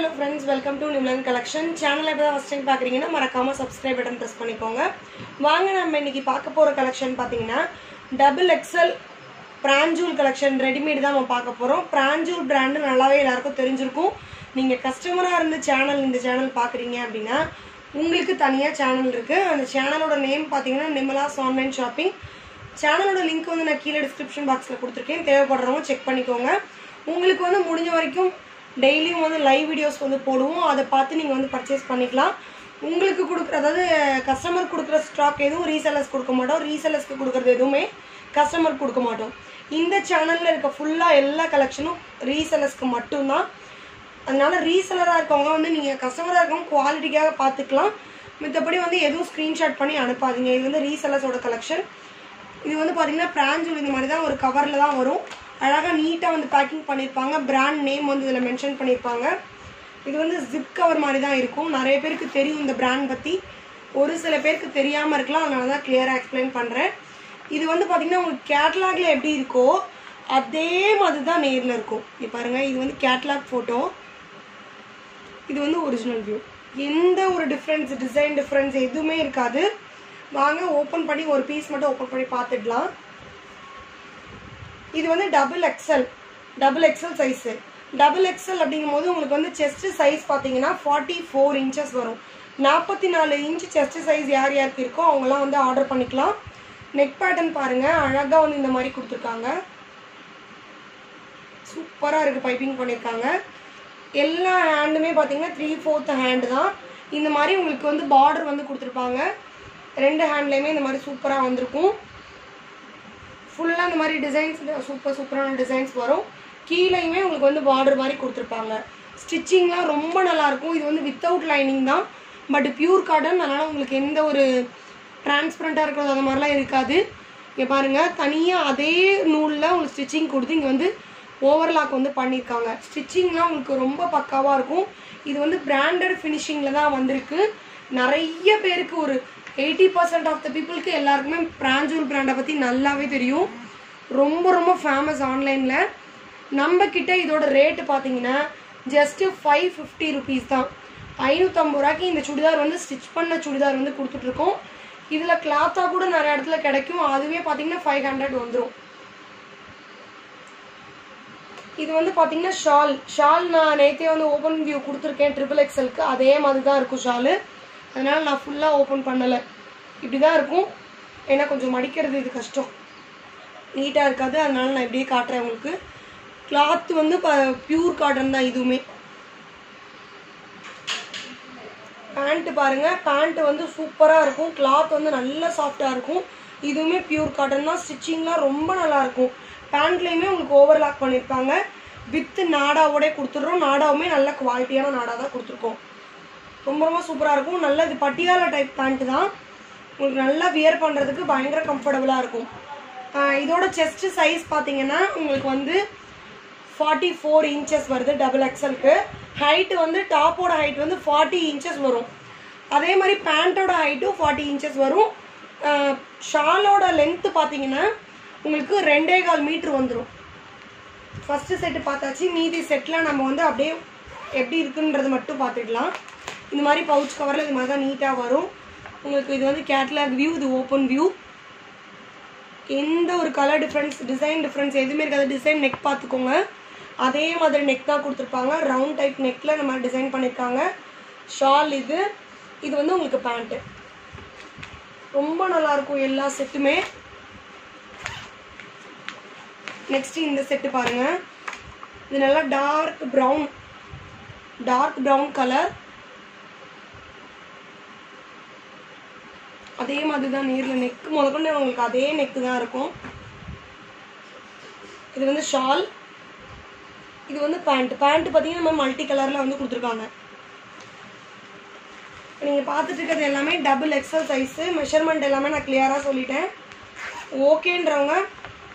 Hello friends welcome to Nimlan collection சேனலை இப்போ தான் ஃபஸ்ட் டைம் பார்க்குறீங்கன்னா மறக்காமல் சப்ஸ்கிரைப் பட்டன் ப்ரெஸ் பண்ணிக்கோங்க. வாங்க நம்ம இன்னைக்கு பார்க்க போகிற கலெக்ஷன் பார்த்தீங்கன்னா double XL Pranjal collection readymade தான் நம்ம பார்க்க போகிறோம் பிராஞ்சூல் பிராண்டு நல்லாவே எல்லாருக்கும் தெரிஞ்சிருக்கும். நீங்கள் கஸ்டமராக இருந்து சேனல் இந்த சேனல் பார்க்குறீங்க அப்படின்னா உங்களுக்கு தனியாக சேனல் இருக்குது அந்த சேனலோட நேம் பார்த்தீங்கன்னா நிமலாஸ் ஆன்லைன் ஷாப்பிங் சேனலோட லிங்க் வந்து நான் கீழே டிஸ்கிரிப்ஷன் பாக்ஸில் கொடுத்துருக்கேன். தேவைப்படுறவங்க செக் பண்ணிக்கோங்க. உங்களுக்கு வந்து முடிஞ்ச வரைக்கும் டெய்லியும் வந்து லைவ் வீடியோஸ் வந்து போடுவோம். அதை பார்த்து நீங்கள் வந்து பர்ச்சேஸ் பண்ணிக்கலாம். உங்களுக்கு கொடுக்குற அதாவது கஸ்டமர் கொடுக்குற ஸ்டாக் எதுவும் ரீசெல்லர்ஸ் கொடுக்க மாட்டோம். ரீசேலர்ஸ்க்கு கொடுக்குறது எதுவுமே கஸ்டமர் கொடுக்க மாட்டோம். இந்த சேனலில் இருக்க ஃபுல்லாக எல்லா கலெக்ஷனும் ரீசெல்லர்ஸ்க்கு மட்டும்தான். அதனால் ரீசேலராக இருக்கவங்க வந்து நீங்கள் கஸ்டமராக இருக்கவங்க குவாலிட்டிக்காக பார்த்துக்கலாம். மித்தபடி வந்து எதுவும் ஸ்க்ரீன்ஷாட் பண்ணி அனுப்பாதீங்க. இது வந்து ரீசெல்லர்ஸோட கலெக்ஷன் இது வந்து பார்த்தீங்கன்னா பிராஞ்சூல் இந்த மாதிரி தான் ஒரு கவரில் தான் வரும். அழகாக நீட்டாக வந்து பேக்கிங் பண்ணியிருப்பாங்க பிராண்ட் நேம் வந்து இதில் மென்ஷன் பண்ணியிருப்பாங்க இது வந்து ஜிப் கவர் மாதிரி தான் இருக்கும். நிறைய பேருக்கு தெரியும் இந்த பிராண்ட் பற்றி ஒரு சில பேருக்கு தெரியாமல் இருக்கலாம். அதனால தான் கிளியராக எக்ஸ்பிளைன் பண்ணுறேன் இது வந்து பார்த்திங்கன்னா உங்களுக்கு கேட்லாகில் எப்படி இருக்கோ அதே மாதிரி தான் நேரில் இருக்கும். இப்போ பாருங்கள் இது வந்து கேட்லாக் ஃபோட்டோ இது வந்து ஒரிஜினல் வியூ எந்த ஒரு டிஃப்ரென்ஸ் டிசைன் டிஃப்ரென்ஸ் எதுவுமே இருக்காது. வாங்க ஓப்பன் பண்ணி ஒரு பீஸ் மட்டும் ஓப்பன் பண்ணி பார்த்துடலாம். இது வந்து double XL double XL size double XL அப்படிங்கும்போது உங்களுக்கு வந்து செஸ்ட் சைஸ் பார்த்தீங்கன்னா ஃபார்ட்டி ஃபோர் இன்ச்சஸ் வரும். நாற்பத்தி நாலு இன்ச் செஸ்ட் சைஸ் யார் யாருக்கு இருக்கோ அவங்களாம் வந்து ஆர்டர் பண்ணிக்கலாம். நெக் பேட்டர்ன் பாருங்கள் அழகாக வந்து இந்த மாதிரி கொடுத்துருக்காங்க. சூப்பராக இருக்குது பைப்பிங் பண்ணியிருக்காங்க எல்லா ஹேண்டுமே பார்த்தீங்கன்னா த்ரீ ஃபோர்த் ஹேண்டு தான். இந்த மாதிரி உங்களுக்கு வந்து பார்டர் வந்து கொடுத்துருப்பாங்க. ரெண்டு ஹேண்ட்லேயுமே இந்த மாதிரி சூப்பராக வந்திருக்கும். ஃபுல்லாக இந்த மாதிரி டிசைன்ஸ் சூப்பர் சூப்பரான டிசைன்ஸ் வரும். கீழேயுமே உங்களுக்கு வந்து பார்டர் மாதிரி கொடுத்துருப்பாங்க. ஸ்டிச்சிங்லாம் ரொம்ப நல்லாயிருக்கும். இது வந்து வித்தவுட் லைனிங் தான். பட் பியூர் காட்டன் அதனால் உங்களுக்கு எந்த ஒரு டிரான்ஸ்பரண்ட்டாக இருக்கிறது அந்த மாதிரிலாம் இருக்காது. இங்கே பாருங்கள் தனியாக அதே நூலில் உங்களுக்கு ஸ்டிச்சிங் கொடுத்து இங்கே வந்து ஓவர்லாக் வந்து பண்ணியிருக்காங்க. ஸ்டிச்சிங்லாம் உங்களுக்கு ரொம்ப பக்காவாக இருக்கும். இது வந்து பிராண்டட் ஃபினிஷிங்கில் தான் வந்திருக்கு. நிறைய பேருக்கு ஒரு எயிட்டி பர்சன்ட் ஆஃப் த பீப்புளுக்கு எல்லாருக்குமே பிராஞ்சூர் பிராண்டை பற்றி நல்லாவே தெரியும். ரொம்ப ரொம்ப ஃபேமஸ் ஆன்லைனில் நம்ம கிட்ட இதோட ரேட்டு பார்த்தீங்கன்னா ஜஸ்ட்டு ஃபைவ் ஃபிஃப்டி ருபீஸ் தான். ஐநூற்றம்பது ரூபாய்க்கு இந்த சுடிதார் வந்து ஸ்டிச் பண்ண சுடிதார் வந்து கொடுத்துட்ருக்கோம். இதில் கிளாத்தாக கூட நிறைய இடத்துல கிடைக்கும். அதுவே பார்த்தீங்கன்னா ஃபைவ் ஹண்ட்ரட் வந்துடும் இது வந்து பார்த்தீங்கன்னா ஷால் ஷால் நான் நேற்றே வந்து ஓப்பன் வியூ கொடுத்துருக்கேன் ட்ரிபிள் எக்ஸலுக்கு அதே மாதிரி தான் இருக்கும் ஷாலு அதனால் நான் ஃபுல்லாக ஓப்பன் பண்ணலை. இப்படி தான் இருக்கும். ஏன்னா கொஞ்சம் மடிக்கிறது இது கஷ்டம். நீட்டாக இருக்காது. அதனால நான் இப்படியே காட்டுறேன் உங்களுக்கு. கிளாத் வந்து பியூர் காட்டன் தான் இதுவுமே. பேண்ட்டு பாருங்கள் பேண்ட்டு வந்து சூப்பராக இருக்கும். கிளாத் வந்து நல்ல சாஃப்டாக இருக்கும். இதுவுமே பியூர் காட்டன் தான். ஸ்டிச்சிங்லாம் ரொம்ப நல்லாயிருக்கும் பேண்ட்லேயுமே உங்களுக்கு ஓவர்லாக் பண்ணியிருப்பாங்க வித்து நாடாவோட கொடுத்துட்றோம். நாடாவுமே நல்ல குவாலிட்டியான நாடாக தான் கொடுத்துருக்கோம். ரொம்ப ரொம்ப சூப்பராக இருக்கும். நல்ல இது பட்டியாலா டைப் பேண்ட்டு தான். உங்களுக்கு நல்லா வியர் பண்ணுறதுக்கு பயங்கர கம்ஃபர்டபுளாக இருக்கும். இதோட செஸ்ட் சைஸ் பார்த்தீங்கன்னா உங்களுக்கு வந்து ஃபார்ட்டி ஃபோர் இன்ச்சஸ் வருது டபுள் எக்ஸலுக்கு ஹைட்டு வந்து டாப்போட ஹைட் வந்து ஃபார்ட்டி இன்ச்சஸ் வரும். அதே மாதிரி பேண்ட்டோட ஹைட்டும் ஃபார்ட்டி இன்ச்சஸ் வரும். ஷாலோட லென்த்து பார்த்தீங்கன்னா உங்களுக்கு ரெண்டே கால் மீட்ரு வந்துடும் ஃபஸ்ட்டு செட்டு பார்த்தாச்சு மீதி செட்டில் நம்ம வந்து அப்படியே எப்படி இருக்குன்றது மட்டும் பார்த்துக்கலாம். இந்த மாதிரி பவுச் கவரில் இது மாதிரி தான் நீட்டாக வரும். உங்களுக்கு இது வந்து கேட்லாக் வியூ இது ஓப்பன் வியூ எந்த ஒரு கலர் டிஃப்ரென்ஸ் டிசைன் டிஃப்ரென்ஸ் எதுவுமே இருக்காது. டிசைன் நெக் பார்த்துக்கோங்க. அதே மாதிரி நெக் தான் கொடுத்துருப்பாங்க. ரவுண்ட் டைப் நெக்கில் இந்த மாதிரி டிசைன் பண்ணியிருக்காங்க ஷால் இது. இது வந்து உங்களுக்கு பேண்ட்டு ரொம்ப நல்லாயிருக்கும் எல்லா செட்டுமே நெக்ஸ்ட்டு இந்த செட்டு பாருங்கள் இது நல்லா dark brown dark brown colour அதே மாதிரி தான் நேரில் நெக் முதற்கொண்டு உங்களுக்கு அதே நெக்கு தான் இருக்கும். இது வந்து ஷால் இது வந்து பேண்ட் பேண்ட் பார்த்தீங்கன்னா நம்ம மல்டி கலரில் வந்து கொடுத்துருக்காங்க. நீங்கள் பார்த்துட்டு இருக்கிறது எல்லாமே டபுள் எக்ஸல் சைஸு மெஷர்மெண்ட் எல்லாமே நான் கிளியராக சொல்லிட்டேன். ஓகேன்றவங்க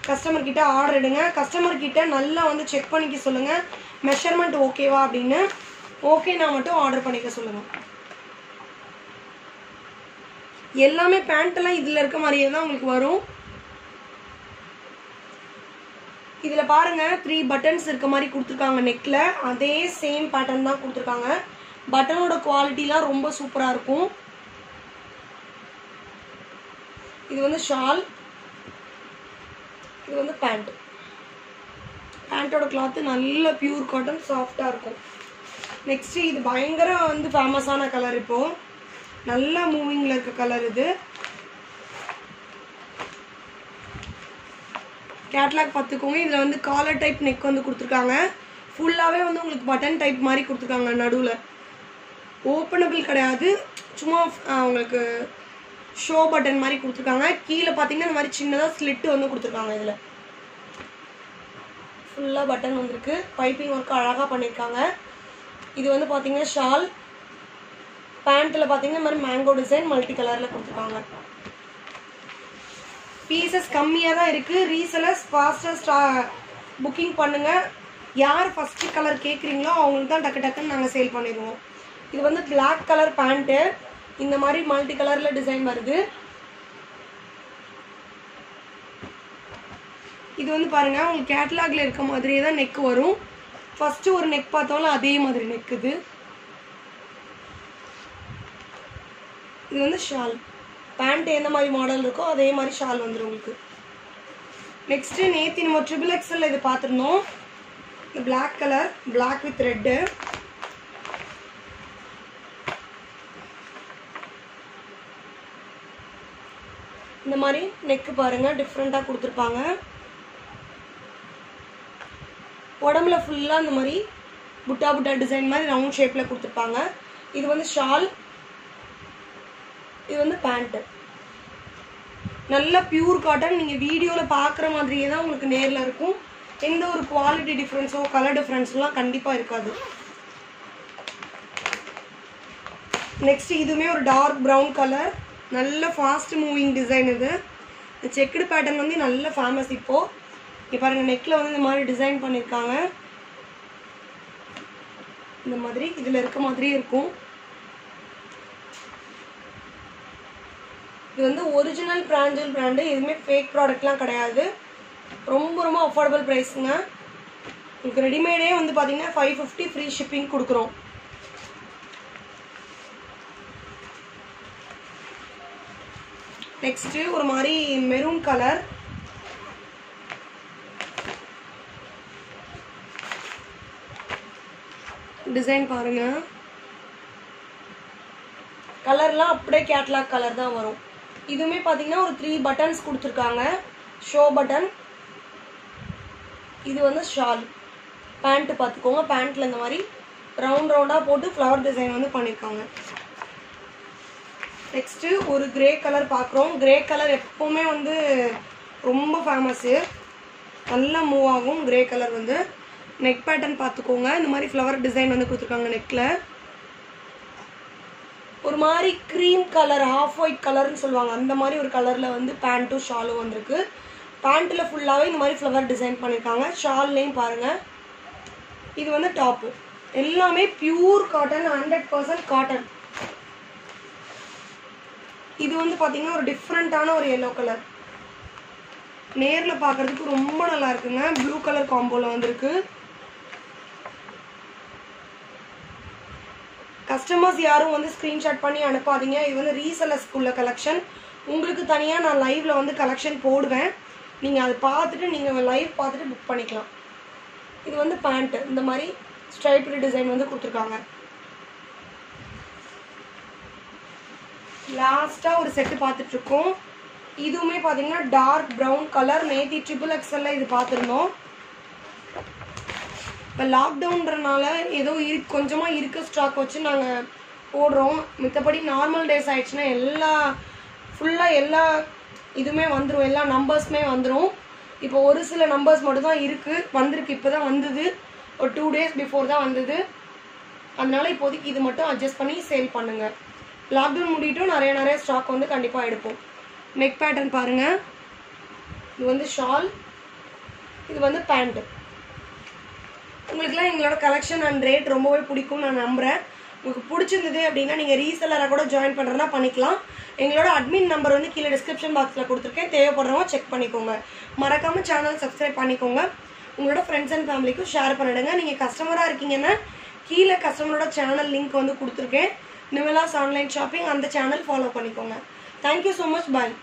கஸ்டமர் கிட்ட ஆர்டர் எடுங்க. கஸ்டமர் கிட்ட நல்லா வந்து செக் பண்ணிக்க சொல்லுங்கள் மெஷர்மெண்ட் ஓகேவா அப்படின்னு. ஓகேனா மட்டும் ஆர்டர் பண்ணிக்க சொல்லுங்கள் எல்லாமே பேண்ட் எல்லாம் இதுல இருக்க மாதிரியே தான் உங்களுக்கு வரும். இதில் பாருங்க த்ரீ பட்டன்ஸ் இருக்க மாதிரி கொடுத்துருக்காங்க நெக்கில் அதே சேம் பேட்டர்ன் தான் கொடுத்துருக்காங்க. பட்டனோட குவாலிட்டிலாம் ரொம்ப சூப்பராக இருக்கும். இது வந்து ஷால் இது வந்து பேண்ட் பேண்ட்டோட கிளாத்து நல்ல பியூர் காட்டன் சாஃப்டாக இருக்கும். நெக்ஸ்ட் இது பயங்கர வந்து ஃபேமஸான கலர் இப்போது நல்லா மூவிங்கில் இருக்க கலர் இது. கேட்லாக் பார்த்துக்கோங்க. இதில் வந்து காலர் டைப் நெக் வந்து கொடுத்துருக்காங்க. ஃபுல்லாகவே வந்து உங்களுக்கு பட்டன் டைப் மாதிரி கொடுத்துருக்காங்க நடுவில். ஓப்பனபிள் கிடையாது. சும்மா உங்களுக்கு ஷோ பட்டன் மாதிரி கொடுத்துருக்காங்க. கீழே பார்த்தீங்கன்னா இந்த மாதிரி சின்னதாக ஸ்லிட்டு வந்து கொடுத்துருக்காங்க இதில். ஃபுல்லாக பட்டன் வந்திருக்கு. பைப்பிங் ஒர்க் அழகாக பண்ணியிருக்காங்க இது வந்து பார்த்தீங்கன்னா ஷால் பேண்ட்டில் பார்த்தீங்கன்னா இந்த மாதிரி மேங்கோ டிசைன் மல்டி கலரில் கொடுத்துருக்காங்க. பீசஸ் கம்மியாக தான் இருக்குது ரீசெலர்ஸ் ஃபாஸ்ட்டாக புக்கிங் பண்ணுங்கள் யார் ஃபஸ்ட்டு கலர் கேட்குறீங்களோ அவங்களுக்கு தான் டக்கு டக்குன்னு நாங்கள் சேல் பண்ணிடுவோம். இது வந்து பிளாக் கலர் பேண்ட்டு இந்த மாதிரி மல்டி கலரில் டிசைன் வருது. இது வந்து பாருங்க உங்களுக்கு கேட்லாகில் இருக்க மாதிரியே தான் நெக் வரும். ஃபஸ்ட்டு ஒரு நெக் பார்த்தாலும் அதே மாதிரி நெக் இது. இது வந்து ஷால். பேண்ட் எந்த மாதிரி மாடல் இருக்கோ அதே மாதிரி ஷால் வந்துடும் உங்களுக்கு. நெக்ஸ்ட்டு நேத்தி நம்ம ட்ரிபிள் எக்ஸல் இது பார்த்துருந்தோம். இந்த black colour black with red இந்த மாதிரி நெக்கு பாருங்க டிஃப்ரெண்ட்டாக கொடுத்துருப்பாங்க. உடம்புல ஃபுல்லாக இந்த மாதிரி புட்டா புட்டா டிசைன் மாதிரி ரவுண்ட் ஷேப்பில் கொடுத்துருப்பாங்க. இது வந்து ஷால். இது வந்து பேண்ட்டு நல்ல பியூர் காட்டன் நீங்கள் வீடியோவில் பார்க்குற மாதிரியே தான் உங்களுக்கு நேரில் இருக்கும். எந்த ஒரு குவாலிட்டி டிஃப்ரென்ஸோ கலர் டிஃப்ரென்ஸ்லாம் கண்டிப்பாக இருக்காது. நெக்ஸ்ட் இதுவுமே ஒரு டார்க் ப்ரௌன் கலர் நல்ல ஃபாஸ்ட் மூவிங் டிசைன் இது. இந்த செக்குடு பேட்டர்ன் வந்து நல்ல ஃபேமஸ் இப்போ. இங்கே நெக்கில் வந்து இந்த மாதிரி டிசைன் பண்ணியிருக்காங்க இந்த மாதிரி இதில் இருக்க மாதிரியே இருக்கும். இது வந்து ஒரிஜினல் பிராஞ்சல் பிராண்டு எதுவுமே ஃபேக் ப்ராடக்ட்லாம் கிடையாது. ரொம்ப ரொம்ப அஃபோர்டபுள் ப்ரைஸுங்க உங்களுக்கு ரெடிமேடே வந்து பார்த்தீங்கன்னா ஃபைவ் ஃபிஃப்டி ஃப்ரீ ஷிப்பிங் கொடுக்குறோம். நெக்ஸ்ட்டு ஒரு மாதிரி மெரூன் கலர் டிசைன் பாருங்க. கலர்லாம் அப்படியே கேட்லாக் கலர் தான் வரும். இதுவுமே பார்த்தீங்கன்னா ஒரு த்ரீ பட்டன்ஸ் கொடுத்துருக்காங்க. ஷோ பட்டன் இது வந்து ஷால் பேண்ட்டு பார்த்துக்கோங்க பேண்ட்டில் இந்த மாதிரி ரவுண்ட் ரவுண்டாக போட்டு ஃப்ளவர் டிசைன் வந்து பண்ணியிருக்காங்க நெக்ஸ்ட்டு ஒரு கிரே கலர் பார்க்குறோம் கிரே கலர் எப்போவுமே வந்து ரொம்ப ஃபேமஸ்ஸு நல்லா மூவ் ஆகும் கிரே கலர் வந்து. நெக் பேட்டர்ன் பார்த்துக்கோங்க இந்த மாதிரி ஃப்ளவர் டிசைன் வந்து கொடுத்துருக்காங்க நெக்கில் ஒரு மாதிரி க்ரீம் கலர் ஆஃப் ஒயிட் கலர்னு சொல்லுவாங்க. அந்த மாதிரி ஒரு கலரில் வந்து பேண்ட்டும் ஷாலும் வந்திருக்கு. பேண்ட்டில் ஃபுல்லாகவே இந்த மாதிரி ஃப்ளவர் டிசைன் பண்ணியிருக்காங்க ஷால்லையும் பாருங்கள் இது வந்து டாப்பு எல்லாமே pure cotton hundred percent cotton இது வந்து பார்த்தீங்கன்னா ஒரு டிஃப்ரெண்ட்டான ஒரு எல்லோ கலர் நேரில் பார்க்குறதுக்கு ரொம்ப நல்லா இருக்குங்க. ப்ளூ கலர் காம்போவில் வந்திருக்கு. கஸ்டமர்ஸ் யாரும் வந்து ஸ்க்ரீன்ஷாட் பண்ணி அனுப்பாதீங்க. இது வந்து ரீசெலர்ஸ்க்குள்ள கலெக்ஷன் உங்களுக்கு தனியாக நான் லைவில் வந்து கலெக்ஷன் போடுவேன். நீங்கள் அதை பார்த்துட்டு நீங்கள் லைவ் பார்த்துட்டு புக் பண்ணிக்கலாம். இது வந்து பேண்ட்டு இந்த மாதிரி ஸ்ட்ரைப்டு டிசைன் வந்து கொடுத்துருக்காங்க. லாஸ்ட்டாக ஒரு செட்டு பார்த்துட்ருக்கோம் இதுவுமே பார்த்தீங்கன்னா டார்க் ப்ரௌன் கலர் நேத்தி ட்ரிபிள் எக்ஸலில் இது பார்த்துருந்தோம். இப்போ லாக்டவுன்றனால ஏதோ இரு கொஞ்சமாக இருக்க ஸ்டாக் வச்சு நாங்கள் போடுறோம். மித்தபடி நார்மல் டேஸ் ஆயிடுச்சுன்னா எல்லா ஃபுல்லாக எல்லா இதுவுமே வந்துடும் எல்லா நம்பர்ஸுமே வந்துடும் இப்போ ஒரு சில நம்பர்ஸ் மட்டும் தான் இருக்குது வந்திருக்கு இப்போ தான் வந்தது. ஒரு டூ டேஸ் பிஃபோர் தான் வந்தது. அதனால இப்போதைக்கு இது மட்டும் அட்ஜஸ்ட் பண்ணி சேல் பண்ணுங்கள் லாக்டவுன் முடிட்டும் நிறைய நிறைய ஸ்டாக் வந்து கண்டிப்பாக எடுப்போம். நெக் பேட்டர்ன் பாருங்கள் இது வந்து ஷால் இது வந்து பேண்ட்டு உங்களுக்குலாம் எங்களோட கலெக்ஷன் அண்ட் ரேட் ரொம்பவே பிடிக்கும்னு நான் நம்புகிறேன் உங்களுக்கு பிடிச்சிருந்தது அப்படின்னா நீங்கள் ரீசெல்லராக கூட ஜாயின் பண்ணுறதுனா பண்ணிக்கலாம். எங்களோட அட்மின் நம்பர் வந்து கீழே டிஸ்கிரிப்ஷன் பாக்ஸில் கொடுத்துருக்கேன். தேவைப்படுறவங்க செக் பண்ணிக்கோங்க. மறக்காமல் சேனல் சப்ஸ்கிரைப் பண்ணிக்கோங்க. உங்களோட ஃப்ரெண்ட்ஸ் அண்ட் ஃபேமிலிக்கும் ஷேர் பண்ணிடுங்க. நீங்கள் கஸ்டமராக இருக்கீங்கன்னா கீழே கஸ்டமரோட சேனல் லிங்க் வந்து கொடுத்துருக்கேன். நிமலாஸ் ஆன்லைன் ஷாப்பிங் அந்த சேனல் ஃபாலோ பண்ணிக்கோங்க. Thank you so much bye